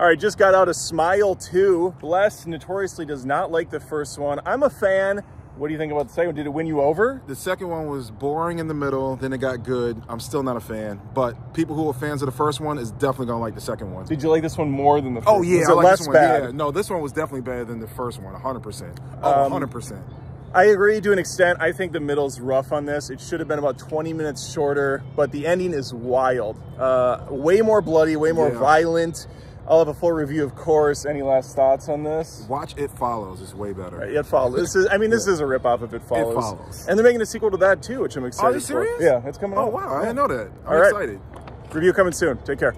All right, just got out of Smile 2. Bless notoriously does not like the first one. I'm a fan. What do you think about the second one? Did it win you over? The second one was boring in the middle, then it got good. I'm still not a fan, but people who are fans of the first one is definitely gonna like the second one. Did you like this one more than the first? Oh yeah, I like less this one. bad? Yeah, no, this one was definitely better than the first one, 100%. Oh, Um, 100%. I agree to an extent. I think the middle's rough on this. It should have been about 20 minutes shorter, but the ending is wild. Uh, way more bloody, way more Yeah. violent. Oh, I'll have a full review, of course. Any last thoughts on this? Watch It Follows It's way better. It follows. This is, I mean, this is a ripoff of It Follows. It Follows. And they're making a sequel to that too, which I'm excited Are you for. serious? Yeah, it's coming Oh out. wow, I didn't know that. I'm All right. excited. Review coming soon. Take care.